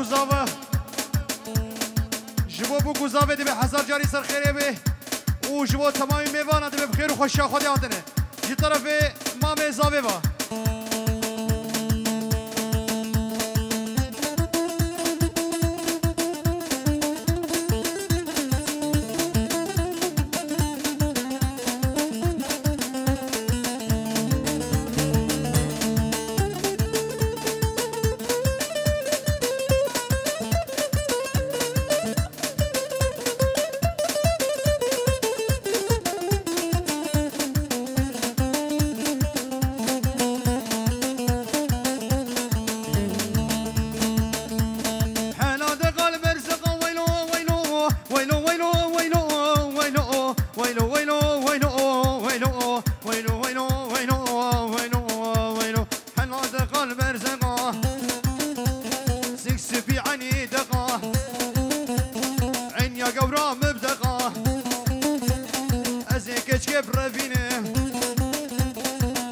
بو گوزاوه جبو بو گوزاوه دی به هزار جاری سر خیره به او جبو تمامی میوانه دی به بخیر و خوشی خودی آتنه جی طرف مام زاوه با چه بروینه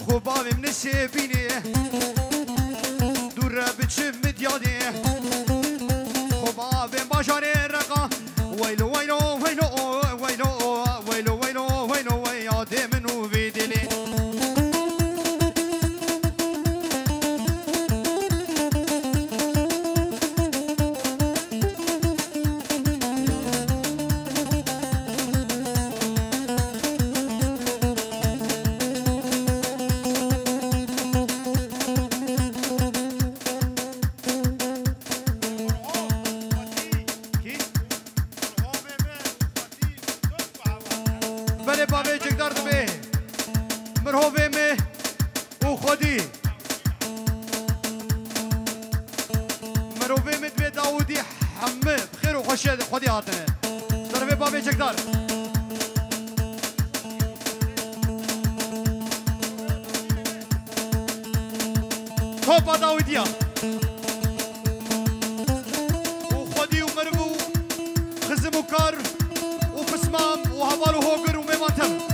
خوباویم نشه بینه دوره بچه مدیانه خوباویم باجاره رقا ویلو ویلو ویلو الجبال توبا داوديا وخدي ومربو خزمو وكار وقسمام. وهبالو هوكر وميماتم.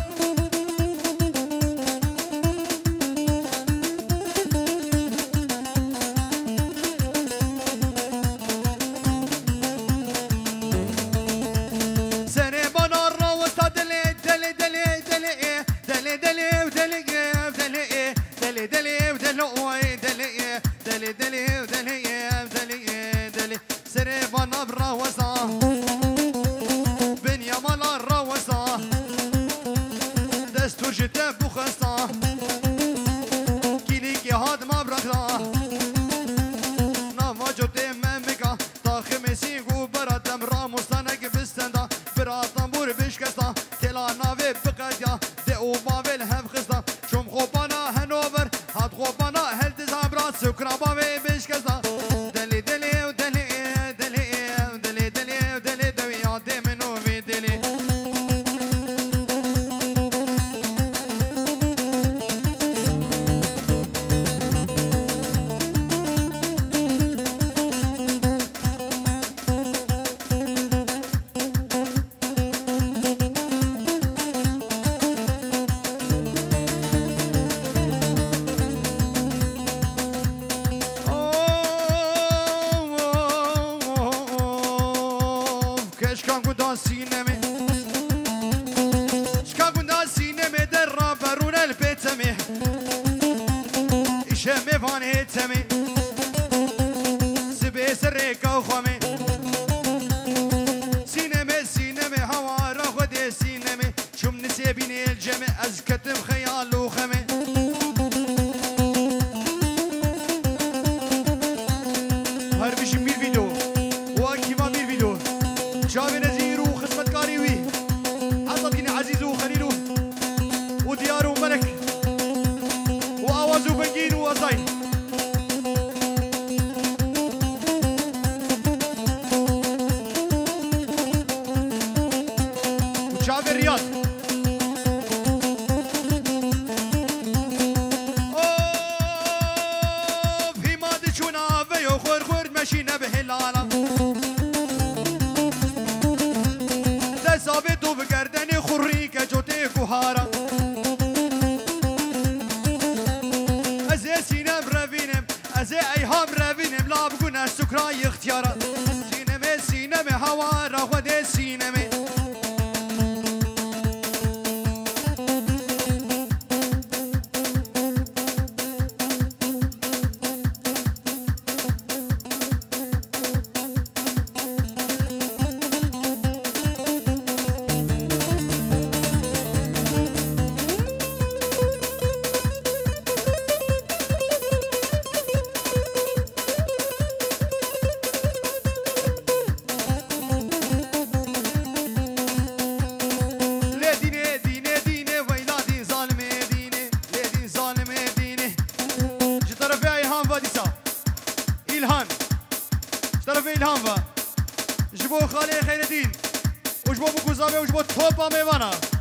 سريفا نبرا وزعه بن يمالا روزه دستور جتاب وخزعه تمی ایشه می وانه تمی سبیس ریکا خومی اختیارات سینمه سینمه هوا را خود سینمه 我们准备完了。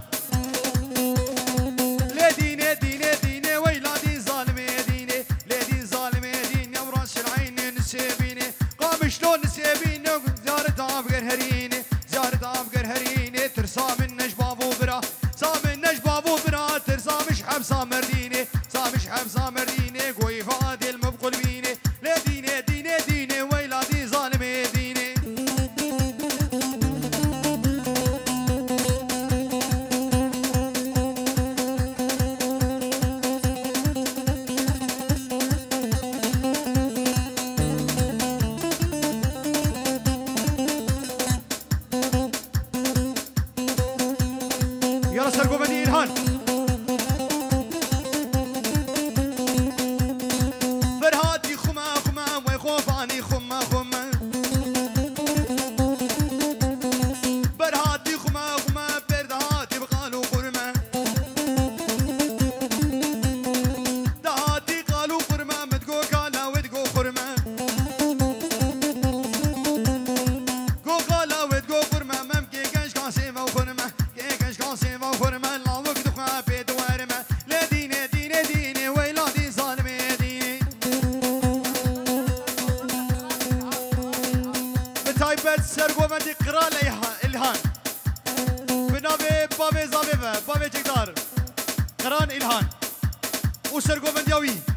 تایبت سرگومندی قرال الهان بنابي بابي باب بابي تقدر جگدار. قران الهان من سرگومندیاوی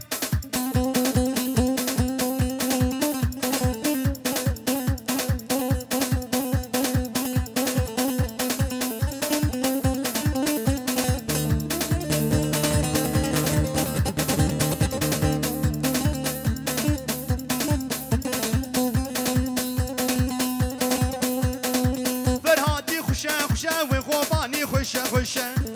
prochain.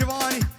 Giovanni.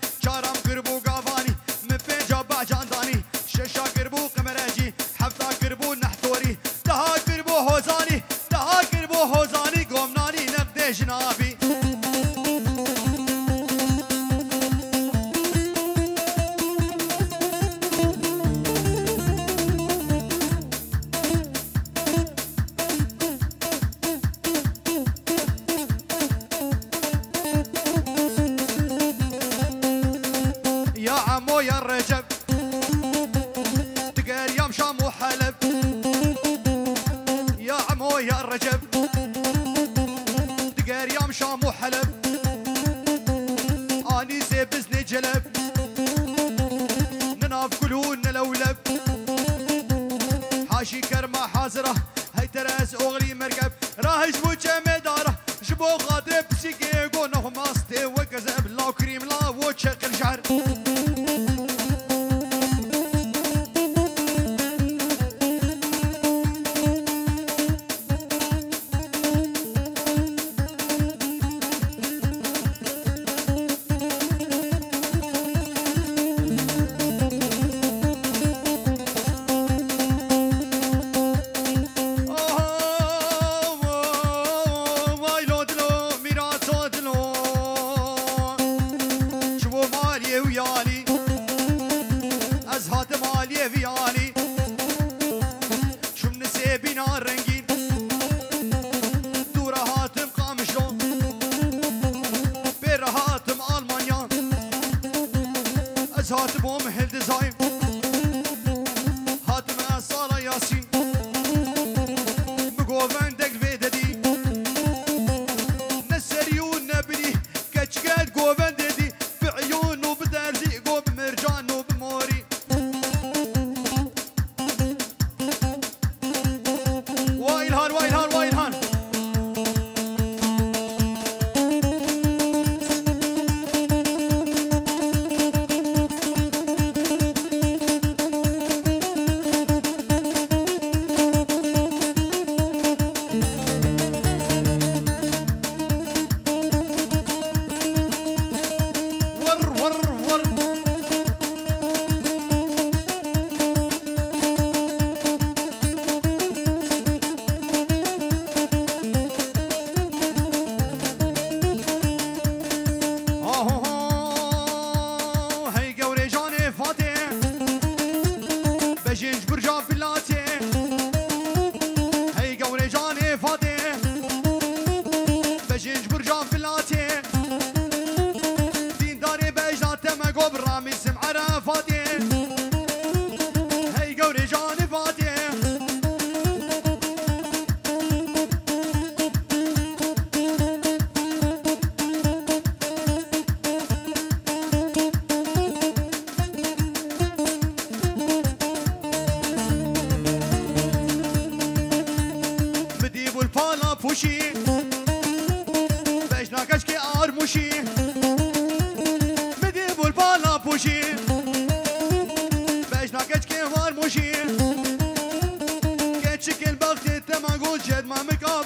ویشناکش کے آر مشی بول بال آپ خوشی ویشناکش کے ہمارشیل باپ سے اتنے مانگو جدم کا